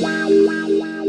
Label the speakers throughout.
Speaker 1: Wow, wow, wow.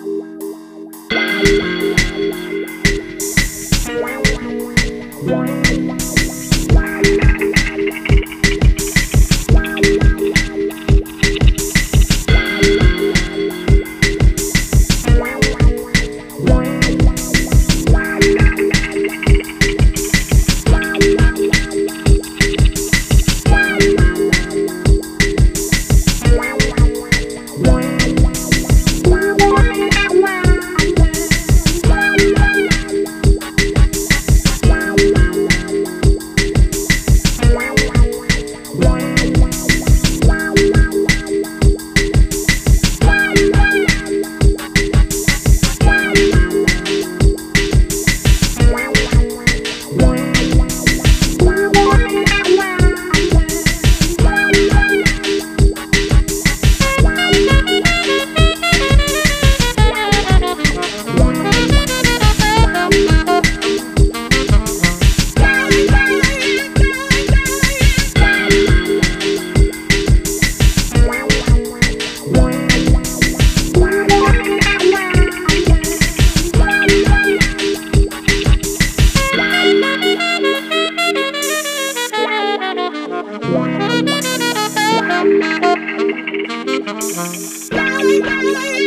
Speaker 1: Bye.